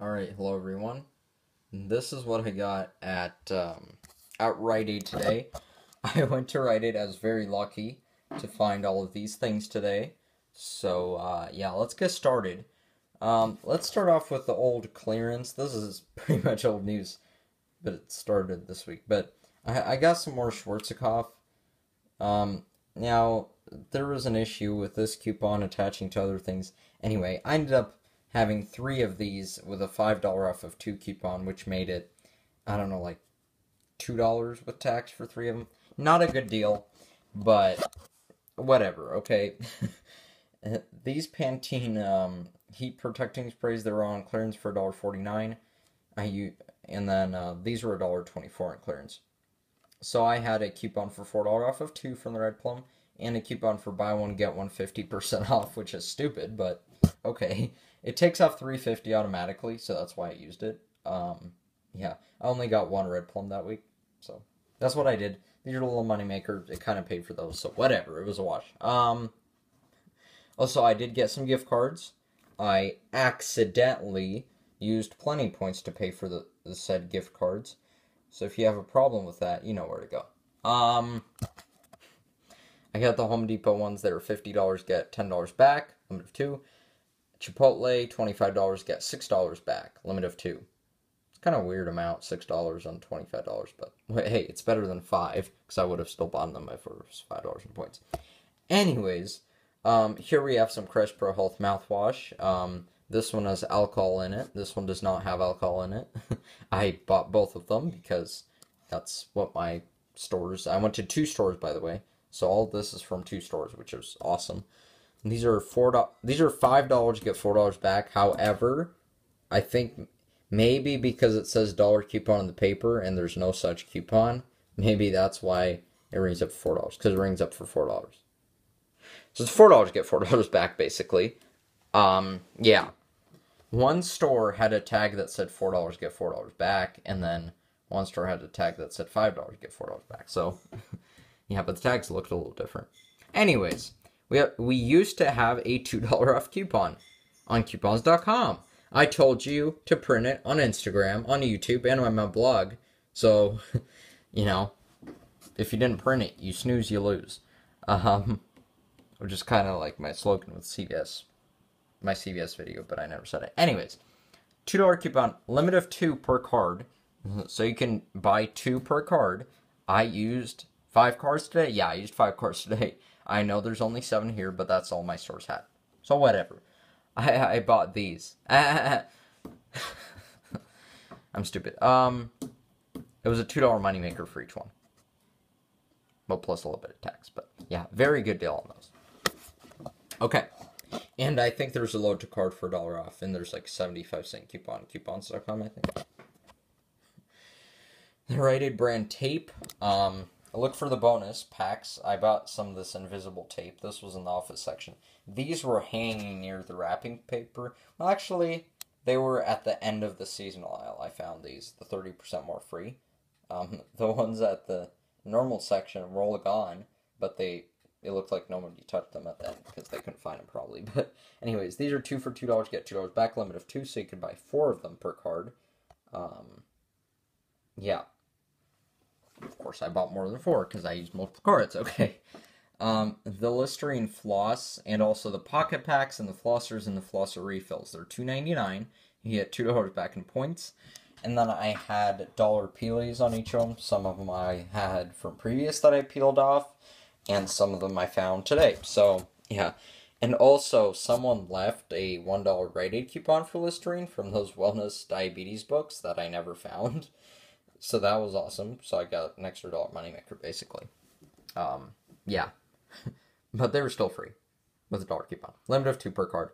Alright, hello everyone. This is what I got at um, at Rite Aid today. I went to Rite Aid. I was very lucky to find all of these things today. So uh, yeah, let's get started. Um, let's start off with the old clearance. This is pretty much old news, but it started this week. But I, I got some more Schwarzkopf. Um, now there was an issue with this coupon attaching to other things. Anyway, I ended up having three of these with a $5 off of two coupon, which made it, I don't know, like $2 with tax for three of them. Not a good deal, but whatever, okay? These Pantene um, heat protecting sprays, they were on clearance for $1.49. I u- and then uh, these were $1.24 on clearance. So I had a coupon for $4 off of two from the Red Plum and a coupon for buy one get one 50% off, which is stupid, but okay. It takes off 350 automatically, so that's why I used it. Um, yeah, I only got one red plum that week, so that's what I did. These are a little money maker. It kind of paid for those, so whatever. It was a wash. Um, also, I did get some gift cards. I accidentally used Plenti points to pay for the, the said gift cards. So if you have a problem with that, you know where to go. Um, I got the Home Depot ones that are $50, get $10 back, limit of two. Chipotle, $25, get $6 back, limit of two. It's kind of weird amount, $6 on $25, but hey, it's better than 5 because I would have still bought them if it was $5 in points. Anyways, um, here we have some Crest Pro Health mouthwash. Um, this one has alcohol in it. This one does not have alcohol in it. I bought both of them because that's what my stores. I went to two stores, by the way. So all this is from two stores, which is awesome. These are four. These are five dollars. Get four dollars back. However, I think maybe because it says dollar coupon on the paper and there's no such coupon, maybe that's why it rings up for four dollars because it rings up for four dollars. So it's four dollars. To get four dollars back, basically. Um, yeah. One store had a tag that said four dollars get four dollars back, and then one store had a tag that said five dollars get four dollars back. So, yeah, but the tags looked a little different. Anyways, we we used to have a two dollar off coupon on coupons.com. I told you to print it on Instagram, on YouTube, and on my blog. So, you know, if you didn't print it, you snooze, you lose. Um, which is kind of like my slogan with CVS my CVS video, but I never said it. Anyways, two dollar coupon, limit of two per card, so you can buy two per card. I used five cards today. Yeah, I used five cards today. I know there's only seven here, but that's all my stores had. So whatever. I I bought these. I'm stupid. Um, it was a two dollar moneymaker for each one. Well, plus a little bit of tax, but yeah, very good deal on those. Okay. And I think there's a load to card for a dollar off, and there's like 75 cent coupon, coupons.com, I think. The Rite Aid brand tape. Um, look for the bonus packs. I bought some of this invisible tape. This was in the office section. These were hanging near the wrapping paper. Well, actually, they were at the end of the seasonal aisle. I found these, the 30% more free. Um, the ones at the normal section were all gone, but they it looked like nobody touched them at end because they couldn't find them probably. But anyways, these are two for two dollars. Get two dollars back. Limit of two, so you can buy four of them per card. Um, yeah. Of course, I bought more than four because I used multiple cards. Okay. Um, the Listerine floss and also the pocket packs and the flossers and the flosser refills. They're two ninety nine. You get two dollars back in points. And then I had dollar peelies on each of them. Some of them I had from previous that I peeled off and some of them I found today. So, yeah. And also, someone left a $1 Rite Aid coupon for Listerine from those wellness diabetes books that I never found. So that was awesome. So I got an extra dollar moneymaker, basically. Um, yeah. but they were still free with a dollar coupon. Limit of two per card.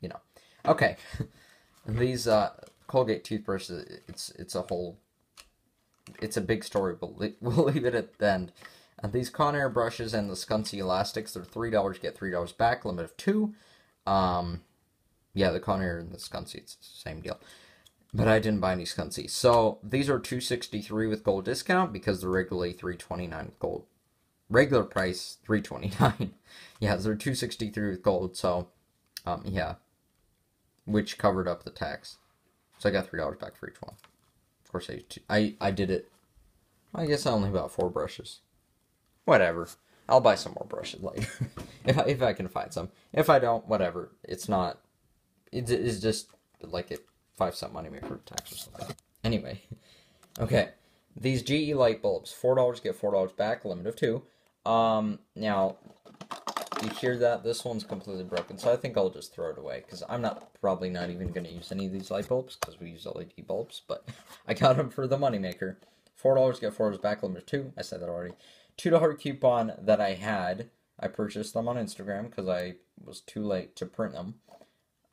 You know. Okay. These uh, Colgate toothbrushes, it's, it's a whole... It's a big story, but we'll leave it at the end. And these Conair brushes and the Scunci elastics, they're three dollars, get three dollars back, limit of two. Um, yeah, the Conair and the Scunci, it's the same deal. But I didn't buy any Scunci. So these are two sixty three with gold discount because they're regularly three twenty nine with gold. Regular price three twenty nine. yeah, they're two sixty three with gold. So, um, yeah, which covered up the tax. So I got three dollars back for each one. Of course, I, I I did it. I guess I only bought four brushes. Whatever. I'll buy some more brushes later if I, if I can find some. If I don't, whatever. It's not. It's, it's just like a five cent money maker tax or something. Anyway, okay. These GE light bulbs, four dollars get four dollars back, limit of two. Um, now you hear that this one's completely broken, so I think I'll just throw it away because I'm not probably not even going to use any of these light bulbs because we use LED bulbs. But I got them for the moneymaker. Four dollars get four dollars back, limit of two. I said that already. Two dollar coupon that I had. I purchased them on Instagram because I was too late to print them.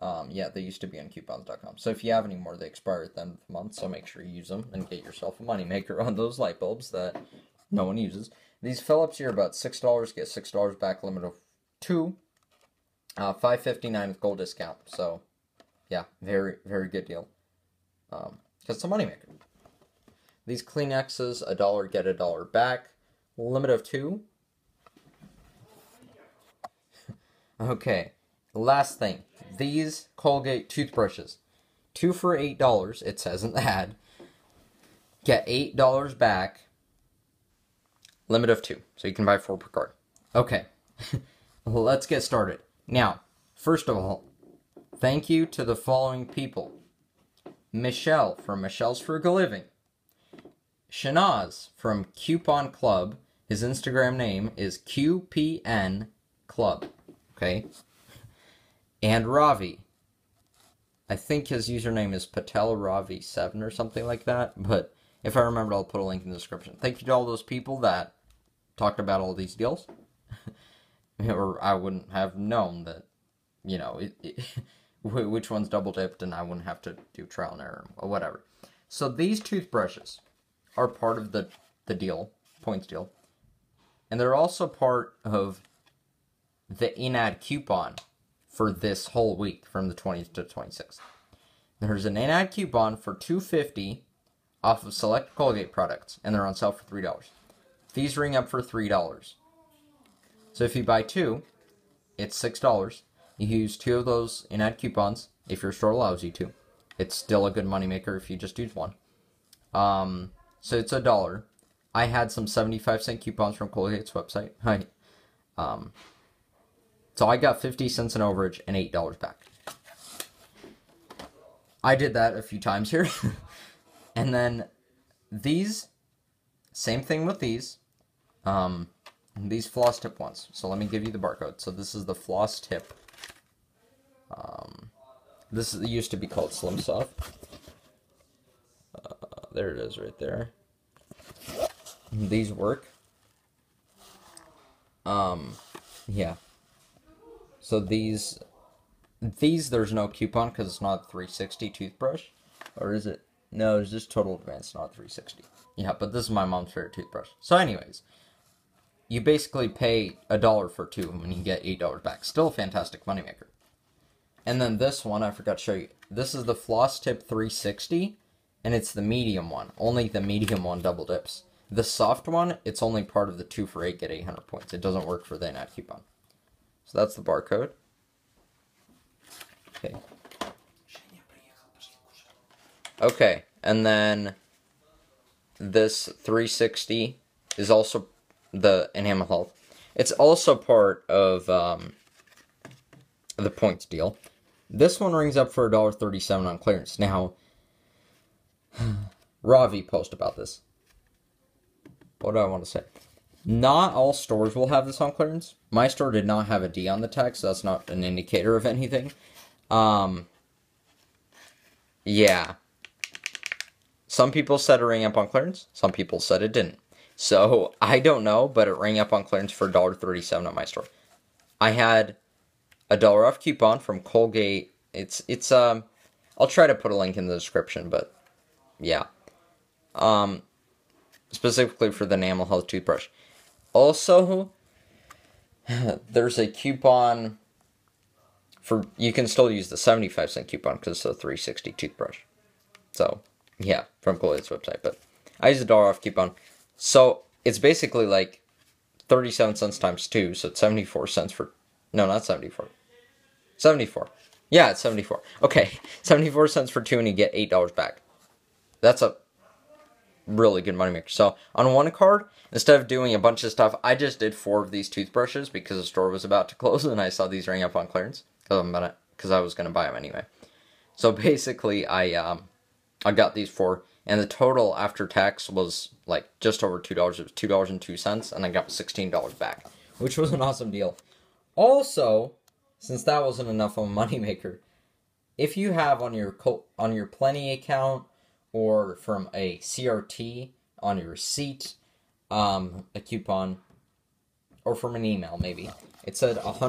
Um, yeah, they used to be on coupons.com. So if you have any more, they expire at the end of the month. So make sure you use them and get yourself a moneymaker on those light bulbs that no one uses. These Philips here about six dollars. Get six dollars back. Limit of two. Uh, five fifty nine with gold discount. So yeah, very very good deal. Um, it's a moneymaker. These Kleenexes, a dollar get a dollar back. Limit of two. okay, last thing. These Colgate toothbrushes. Two for eight dollars, it says in the ad. Get eight dollars back. Limit of two. So you can buy four per card. Okay. Let's get started. Now, first of all, thank you to the following people. Michelle from Michelle's Frugal Living. Shanaz from Coupon Club. His Instagram name is QPN Club. Okay? And Ravi. I think his username is Patel Ravi7 or something like that, but if I remember, I'll put a link in the description. Thank you to all those people that talked about all these deals. or I wouldn't have known that, you know, it, it, which one's double dipped and I wouldn't have to do trial and error or whatever. So these toothbrushes are part of the, the deal, points deal. And they're also part of the in-ad coupon for this whole week from the 20th to 26th. There's an in-ad coupon for 250 off of select Colgate products, and they're on sale for $3. These ring up for $3. So if you buy two, it's $6. You use two of those in-ad coupons if your store allows you to. It's still a good moneymaker if you just use one. Um, so it's a dollar. I had some 75 cent coupons from Colgate's website. Hi. Um, so I got 50 cents in overage and $8 back. I did that a few times here. and then these, same thing with these. Um, these floss tip ones. So let me give you the barcode. So this is the floss tip. Um, this used to be called Slim Soft. Uh, there it is right there. These work. Um, yeah. So these, these there's no coupon because it's not 360 toothbrush, or is it? No, it's just Total Advanced, not 360. Yeah, but this is my mom's favorite toothbrush. So, anyways, you basically pay a dollar for two and you get eight dollars back. Still a fantastic moneymaker. And then this one, I forgot to show you. This is the Floss Tip 360, and it's the medium one. Only the medium one double dips. The soft one, it's only part of the 2 for 8 get 800 points. It doesn't work for the in-ad coupon. So that's the barcode. Okay. Okay, and then this 360 is also the Enamel Health. It's also part of um, the points deal. This one rings up for $1.37 on clearance. Now, Ravi post about this. What do I want to say? Not all stores will have this on clearance. My store did not have a D on the tag, so that's not an indicator of anything. Um, yeah. Some people said it rang up on clearance. Some people said it didn't. So I don't know, but it rang up on clearance for $1.37 at my store. I had a dollar off coupon from Colgate. It's it's um I'll try to put a link in the description, but yeah. Um specifically for the enamel health toothbrush. Also there's a coupon for you can still use the 75 cent coupon because it's a 360 toothbrush. So, yeah, from Colgate's website, but I use a dollar off coupon. So, it's basically like 37 cents times 2, so it's 74 cents for no, not 74. 74. Yeah, it's 74. Okay, 74 cents for two and you get $8 back. That's a really good moneymaker. So on one card, instead of doing a bunch of stuff, I just did four of these toothbrushes because the store was about to close and I saw these ring up on clearance because I was gonna buy them anyway. So basically, I um, I got these four, and the total after tax was like just over two dollars. It was two dollars and two cents, and I got sixteen dollars back, which was an awesome deal. Also, since that wasn't enough of a moneymaker, if you have on your on your Plenti account or from a CRT on your receipt, um, a coupon, or from an email maybe, it said a hundred.